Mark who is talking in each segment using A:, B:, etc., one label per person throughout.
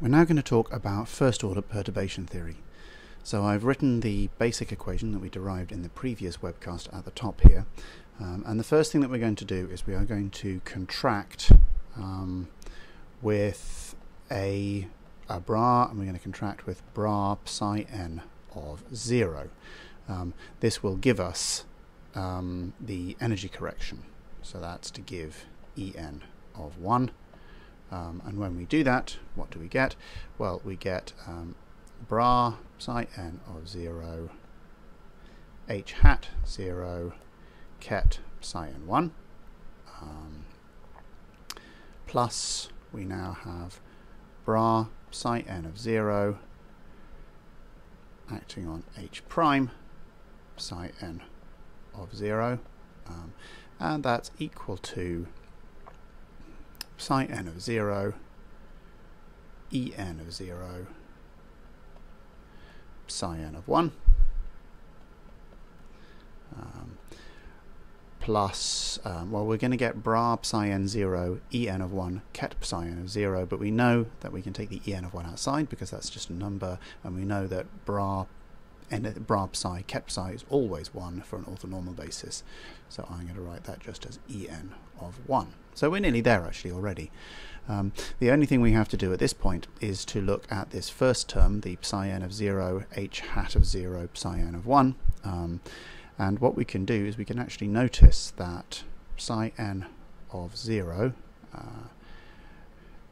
A: We're now going to talk about first order perturbation theory. So I've written the basic equation that we derived in the previous webcast at the top here. Um, and the first thing that we're going to do is we are going to contract um, with a, a bra, and we're going to contract with bra psi n of 0. Um, this will give us um, the energy correction. So that's to give En of 1. Um, and when we do that, what do we get? Well, we get um, bra psi n of 0, h hat 0, ket psi n 1, um, plus we now have bra psi n of 0 acting on h prime psi n of 0, um, and that's equal to psi n of 0, en of 0, psi n of 1, um, plus, um, well, we're going to get bra psi n 0, en of 1, ket psi n of 0, but we know that we can take the en of 1 outside because that's just a number, and we know that bra and bra psi, ket psi is always 1 for an orthonormal basis. So I'm going to write that just as en of 1. So we're nearly there actually already. Um, the only thing we have to do at this point is to look at this first term, the psi n of 0, h hat of 0, psi n of 1. Um, and what we can do is we can actually notice that psi n of 0, uh,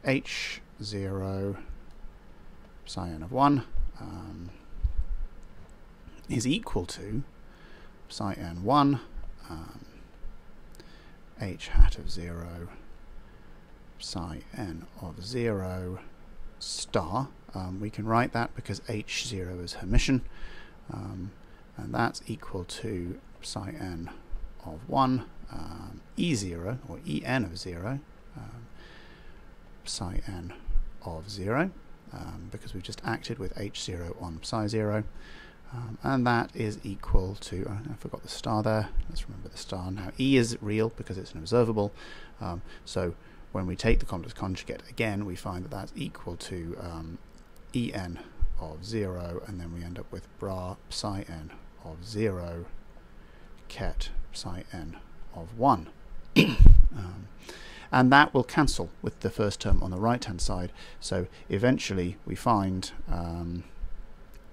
A: h 0, psi n of 1, um, is equal to psi n1 um, h hat of 0 psi n of 0 star. Um, we can write that because h0 is Hermitian um, and that's equal to psi n of 1 um, e0 or en of 0 um, psi n of 0 um, because we've just acted with h0 on psi 0 um, and that is equal to, I forgot the star there, let's remember the star. Now E is real because it's an observable, um, so when we take the complex conjugate again, we find that that's equal to um, En of 0, and then we end up with bra psi n of 0, ket psi n of 1. um, and that will cancel with the first term on the right hand side, so eventually we find um,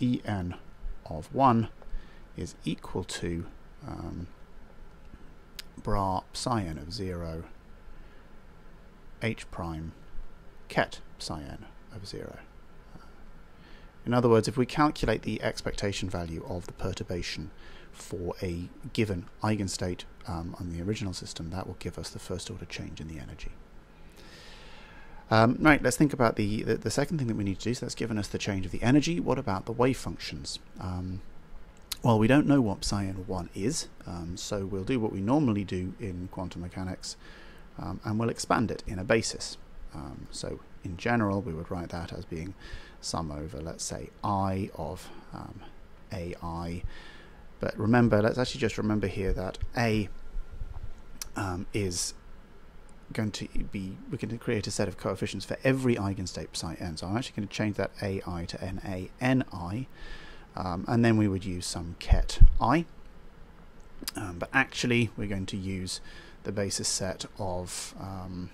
A: En of 1 is equal to um, bra psi n of 0 h prime ket psi n of 0. In other words, if we calculate the expectation value of the perturbation for a given eigenstate um, on the original system, that will give us the first order change in the energy. Um, right, let's think about the, the, the, second thing that we need to do. So that's given us the change of the energy. What about the wave functions? Um, well, we don't know what psi n1 is, um, so we'll do what we normally do in quantum mechanics, um, and we'll expand it in a basis. Um, so in general, we would write that as being sum over, let's say, i of um, ai. But remember, let's actually just remember here that a is going to be, we're going to create a set of coefficients for every eigenstate psi n. So I'm actually going to change that ai to na ni, um, and then we would use some ket i. Um, but actually, we're going to use the basis set of um,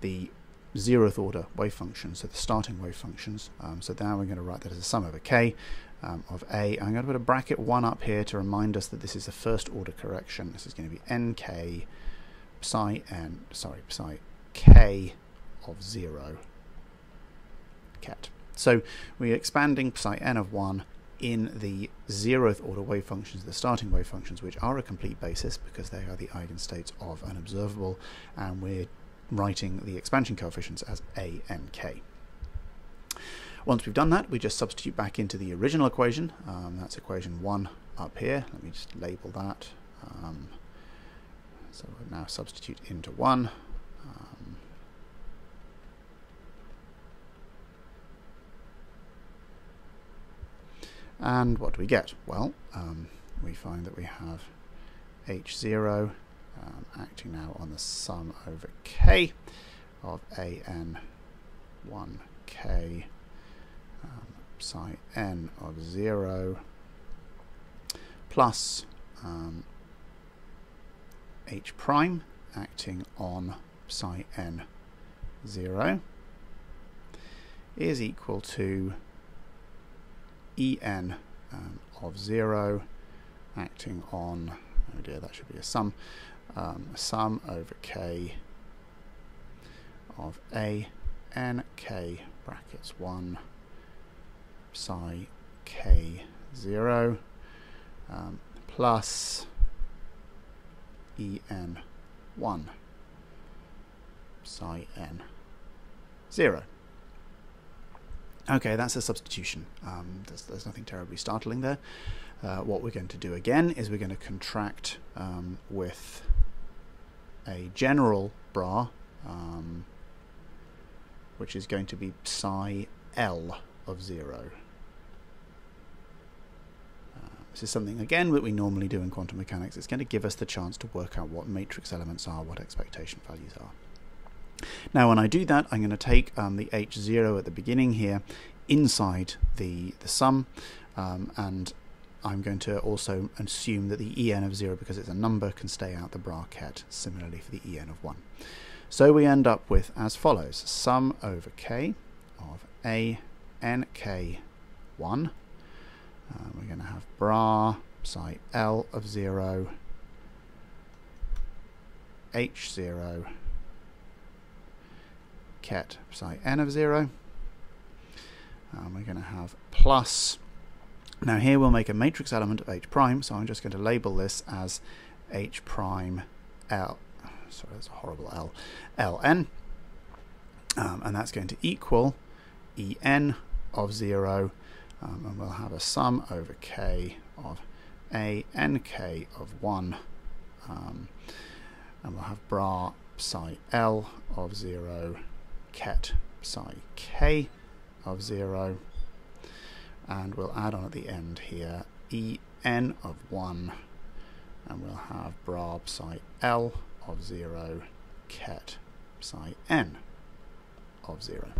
A: the zeroth order wave functions, so the starting wave functions. Um, so now we're going to write that as a sum over k um, of a. I'm going to put a bracket 1 up here to remind us that this is a first order correction. This is going to be nk psi n, sorry, psi k of 0 ket. So we're expanding psi n of 1 in the zeroth order wave functions, the starting wave functions, which are a complete basis because they are the eigenstates of an observable, and we're writing the expansion coefficients as a k. Once we've done that, we just substitute back into the original equation. Um, that's equation 1 up here. Let me just label that. Um, so we'll now substitute into 1. Um, and what do we get? Well, um, we find that we have H0 um, acting now on the sum over K of AN 1k um, psi n of 0 plus um, h prime acting on psi n 0 is equal to en um, of 0 acting on, oh dear, that should be a sum, um, sum over k of a n k brackets 1 psi k 0 um, plus en 1 psi n 0. Okay, that's a substitution. Um, there's, there's, nothing terribly startling there. Uh, what we're going to do again is we're going to contract um, with a general bra, um, which is going to be psi L of 0. This is something, again, that we normally do in quantum mechanics. It's going to give us the chance to work out what matrix elements are, what expectation values are. Now when I do that, I'm going to take um, the h0 at the beginning here inside the, the sum, um, and I'm going to also assume that the en of 0, because it's a number, can stay out the bracket, similarly for the en of 1. So we end up with as follows, sum over k of a n k 1. Uh, we're going to have bra psi l of 0, h0, ket psi n of 0. Um, we're going to have plus. Now here we'll make a matrix element of h prime, so I'm just going to label this as h prime l. Sorry, that's a horrible l. ln. Um, and that's going to equal en of 0. Um, and we'll have a sum over k of a of 1. Um, and we'll have bra psi l of 0 ket psi k of 0 and we'll add on at the end here en of 1 and we'll have bra psi l of 0 ket psi n of 0.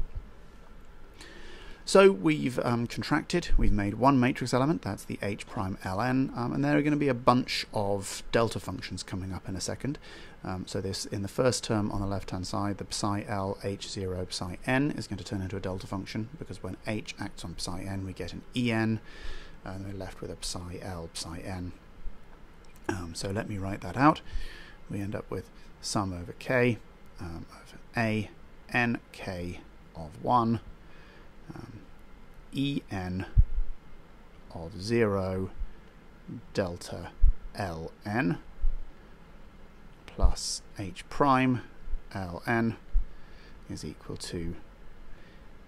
A: So we've um, contracted, we've made one matrix element, that's the h prime ln, um, and there are going to be a bunch of delta functions coming up in a second. Um, so this, in the first term on the left-hand side, the psi l h0 psi n is going to turn into a delta function, because when h acts on psi n, we get an en, and we're left with a psi l psi n. Um, so let me write that out. We end up with sum over k um, of a n k of 1 um, en of 0 delta ln plus h prime ln is equal to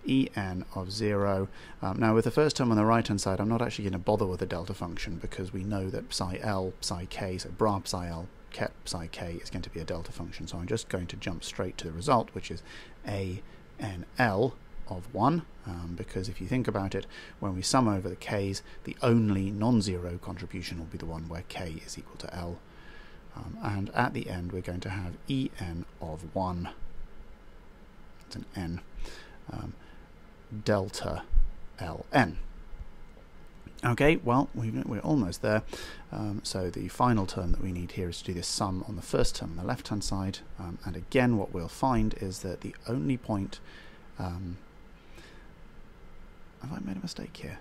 A: en of 0. Um, now with the first term on the right hand side I'm not actually going to bother with the delta function because we know that psi l, psi k, so bra psi l, ket psi k is going to be a delta function so I'm just going to jump straight to the result which is a n l of 1 um, because if you think about it when we sum over the k's the only non-zero contribution will be the one where k is equal to l um, and at the end we're going to have en of 1 it's an n um, delta ln Okay, well, we are almost there. Um, so the final term that we need here is to do this sum on the first term on the left-hand side. Um, and again, what we'll find is that the only point um, have I made a mistake here?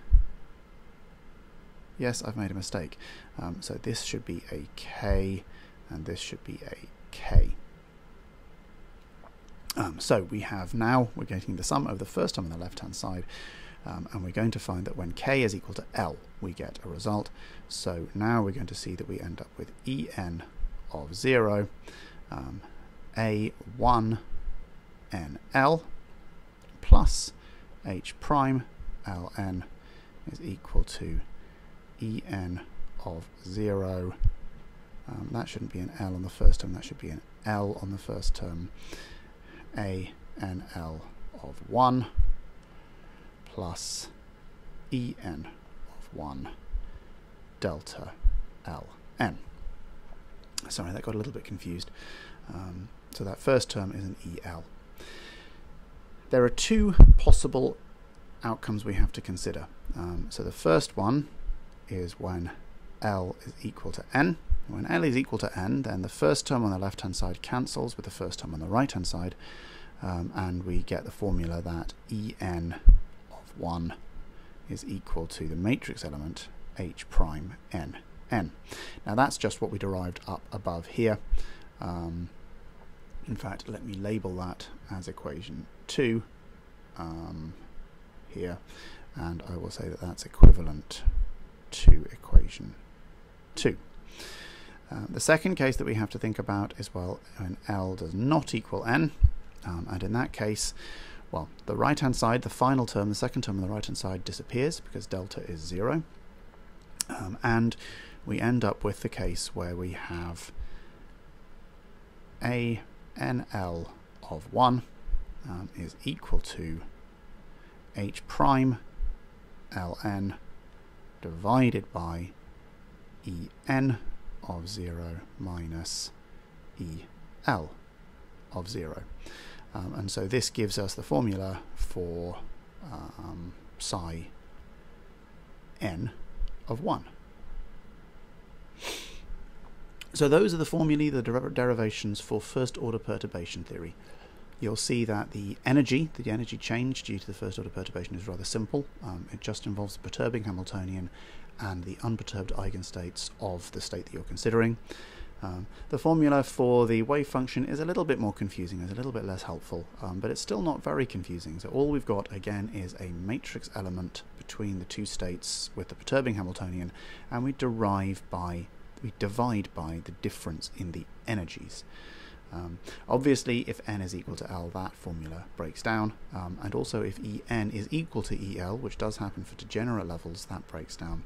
A: Yes, I've made a mistake. Um, so this should be a K and this should be a K. Um, so we have now, we're getting the sum of the first term on the left hand side um, and we're going to find that when K is equal to L we get a result. So now we're going to see that we end up with En of 0 um, A1 NL plus H prime ln is equal to en of 0. Um, that shouldn't be an L on the first term, that should be an L on the first term. A n L of 1 plus En of 1 delta Ln. Sorry, that got a little bit confused. Um, so that first term is an EL. there are two possible outcomes we have to consider. Um, so the first one is when L is equal to N. When L is equal to N, then the first term on the left-hand side cancels with the first term on the right-hand side, um, and we get the formula that En of 1 is equal to the matrix element H prime N N. Now that's just what we derived up above here. Um, in fact, let me label that as equation 2 um, here, and I will say that that's equivalent to equation 2. Uh, the second case that we have to think about is, well, when L does not equal N, um, and in that case, well, the right-hand side, the final term, the second term on the right-hand side disappears because delta is 0. Um, and we end up with the case where we have a NL of 1 um, is equal to h prime ln divided by en of 0 minus el of 0. Um, and so this gives us the formula for um, psi n of 1. So those are the formulae, the der derivations for first order perturbation theory. You'll see that the energy, the energy change due to the first order perturbation is rather simple. Um, it just involves the perturbing Hamiltonian and the unperturbed eigenstates of the state that you're considering. Um, the formula for the wave function is a little bit more confusing, is a little bit less helpful, um, but it's still not very confusing. So all we've got again is a matrix element between the two states with the perturbing Hamiltonian, and we derive by we divide by the difference in the energies. Um, obviously, if n is equal to L, that formula breaks down, um, and also if En is equal to El, which does happen for degenerate levels, that breaks down.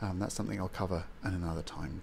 A: Um, that's something I'll cover at another time.